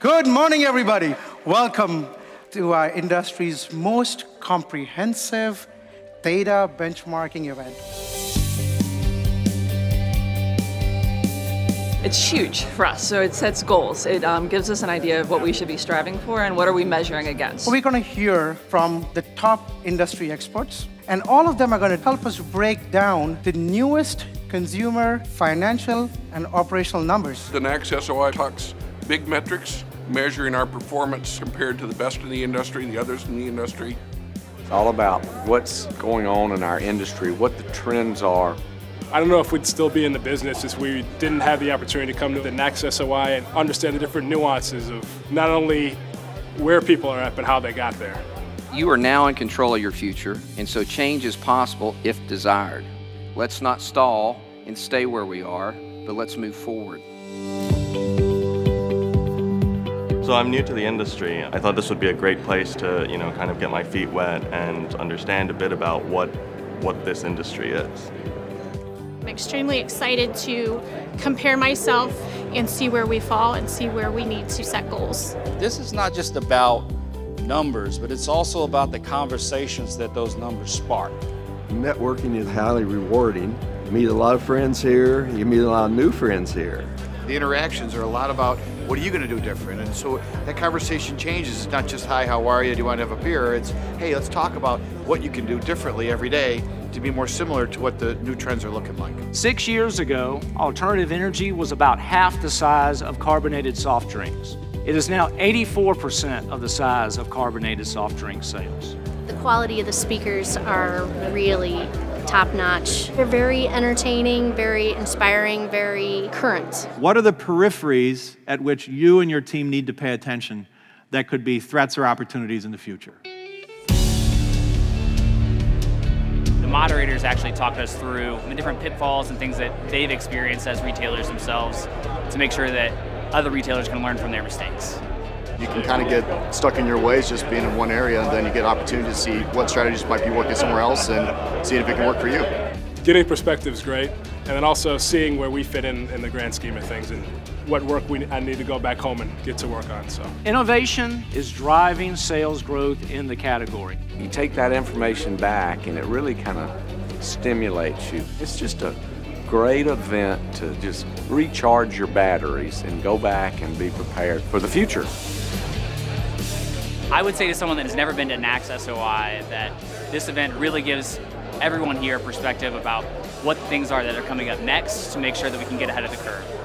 Good morning, everybody. Welcome to our industry's most comprehensive data benchmarking event. It's huge for us, so it sets goals. It um, gives us an idea of what we should be striving for and what are we measuring against. We're going to hear from the top industry experts, and all of them are going to help us break down the newest consumer, financial, and operational numbers. The NACS SOI talks big metrics, measuring our performance compared to the best in the industry, the others in the industry. It's all about what's going on in our industry, what the trends are, I don't know if we'd still be in the business if we didn't have the opportunity to come to the NACS SOI and understand the different nuances of not only where people are at, but how they got there. You are now in control of your future, and so change is possible if desired. Let's not stall and stay where we are, but let's move forward. So I'm new to the industry. I thought this would be a great place to, you know, kind of get my feet wet and understand a bit about what what this industry is. I'm extremely excited to compare myself and see where we fall and see where we need to set goals. This is not just about numbers, but it's also about the conversations that those numbers spark. Networking is highly rewarding. You meet a lot of friends here, you meet a lot of new friends here. The interactions are a lot about what are you going to do different? And so that conversation changes. It's not just, hi, how are you? Do you want to have a beer? It's, hey, let's talk about what you can do differently every day to be more similar to what the new trends are looking like. Six years ago, alternative energy was about half the size of carbonated soft drinks. It is now 84% of the size of carbonated soft drink sales. The quality of the speakers are really top notch. They're very entertaining, very inspiring, very current. What are the peripheries at which you and your team need to pay attention that could be threats or opportunities in the future? The moderators actually talked us through the different pitfalls and things that they've experienced as retailers themselves to make sure that other retailers can learn from their mistakes. You can kind of get stuck in your ways just being in one area, and then you get opportunity to see what strategies might be working somewhere else and seeing if it can work for you. Getting perspective is great, and then also seeing where we fit in in the grand scheme of things and what work we I need to go back home and get to work on. So innovation is driving sales growth in the category. You take that information back, and it really kind of stimulates you. It's just a great event to just recharge your batteries and go back and be prepared for the future. I would say to someone that has never been to NACS SOI that this event really gives everyone here a perspective about what things are that are coming up next to make sure that we can get ahead of the curve.